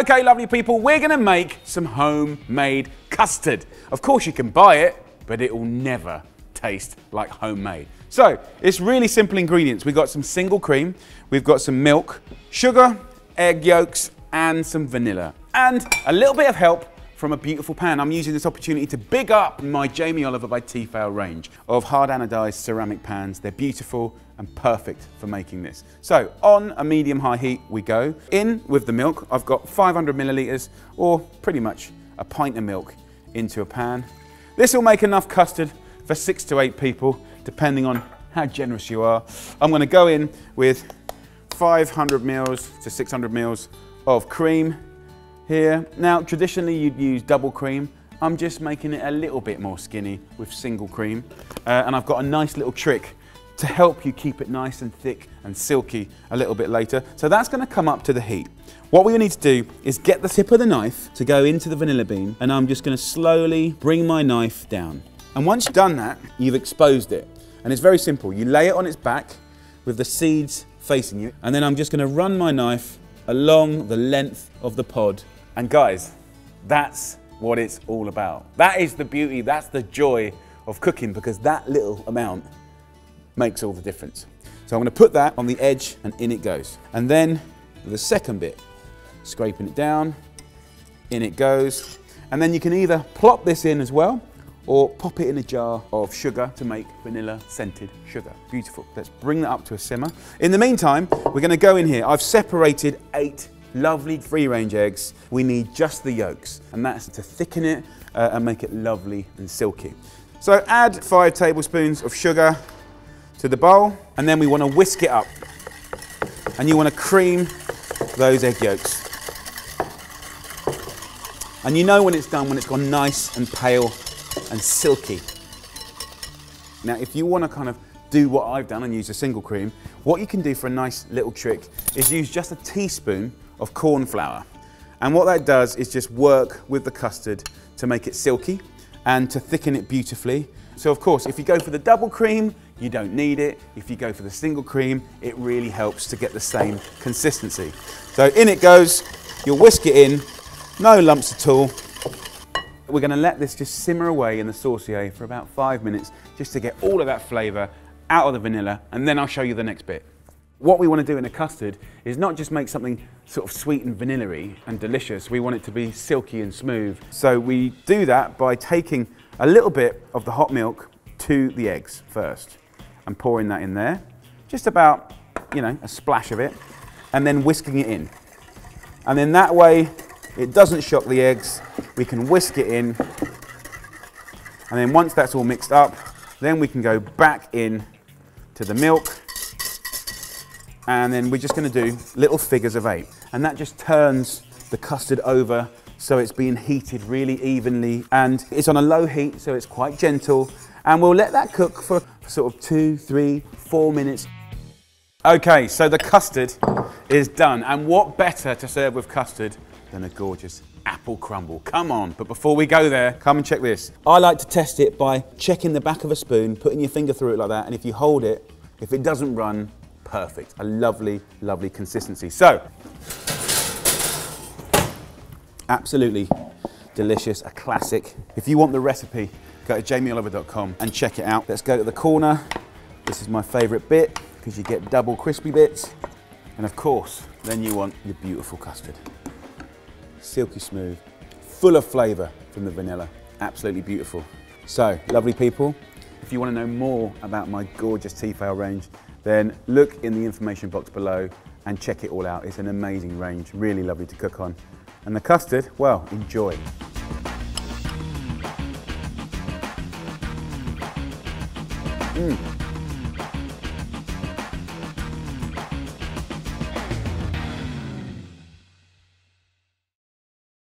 Okay, lovely people, we're gonna make some homemade custard. Of course you can buy it, but it will never taste like homemade. So, it's really simple ingredients. We've got some single cream, we've got some milk, sugar, egg yolks, and some vanilla. And a little bit of help from a beautiful pan. I'm using this opportunity to big up my Jamie Oliver by Tefal range of hard anodized ceramic pans. They're beautiful and perfect for making this. So on a medium high heat we go. In with the milk, I've got 500 milliliters or pretty much a pint of milk into a pan. This will make enough custard for six to eight people, depending on how generous you are. I'm gonna go in with 500 mils to 600 mils of cream here. Now, traditionally you'd use double cream. I'm just making it a little bit more skinny with single cream. Uh, and I've got a nice little trick to help you keep it nice and thick and silky a little bit later. So that's gonna come up to the heat. What we need to do is get the tip of the knife to go into the vanilla bean and I'm just gonna slowly bring my knife down. And once you've done that, you've exposed it. And it's very simple. You lay it on its back with the seeds facing you. And then I'm just gonna run my knife along the length of the pod and guys, that's what it's all about. That is the beauty, that's the joy of cooking because that little amount makes all the difference. So I'm gonna put that on the edge and in it goes. And then the second bit, scraping it down, in it goes. And then you can either plop this in as well or pop it in a jar of sugar to make vanilla scented sugar. Beautiful. Let's bring that up to a simmer. In the meantime, we're gonna go in here. I've separated eight lovely free range eggs, we need just the yolks, and that's to thicken it uh, and make it lovely and silky. So add five tablespoons of sugar to the bowl, and then we want to whisk it up. And you want to cream those egg yolks. And you know when it's done, when it's gone nice and pale and silky. Now, if you want to kind of do what I've done and use a single cream, what you can do for a nice little trick is use just a teaspoon of corn flour. And what that does is just work with the custard to make it silky and to thicken it beautifully. So of course, if you go for the double cream, you don't need it. If you go for the single cream, it really helps to get the same consistency. So in it goes, you'll whisk it in, no lumps at all. We're gonna let this just simmer away in the saucier for about five minutes, just to get all of that flavor out of the vanilla, and then I'll show you the next bit. What we want to do in a custard is not just make something sort of sweet and vanilla and delicious, we want it to be silky and smooth. So we do that by taking a little bit of the hot milk to the eggs first and pouring that in there. Just about, you know, a splash of it and then whisking it in. And then that way it doesn't shock the eggs, we can whisk it in and then once that's all mixed up, then we can go back in to the milk and then we're just going to do little figures of eight. And that just turns the custard over so it's being heated really evenly and it's on a low heat so it's quite gentle and we'll let that cook for sort of two, three, four minutes. Okay, so the custard is done and what better to serve with custard than a gorgeous apple crumble. Come on, but before we go there, come and check this. I like to test it by checking the back of a spoon, putting your finger through it like that and if you hold it, if it doesn't run, perfect. A lovely, lovely consistency. So, absolutely delicious, a classic. If you want the recipe, go to jamieoliver.com and check it out. Let's go to the corner. This is my favorite bit because you get double crispy bits. And of course, then you want your beautiful custard. Silky smooth, full of flavor from the vanilla. Absolutely beautiful. So, lovely people, if you want to know more about my gorgeous Tefal range, then look in the information box below and check it all out. It's an amazing range, really lovely to cook on. And the custard, well, enjoy. Mm.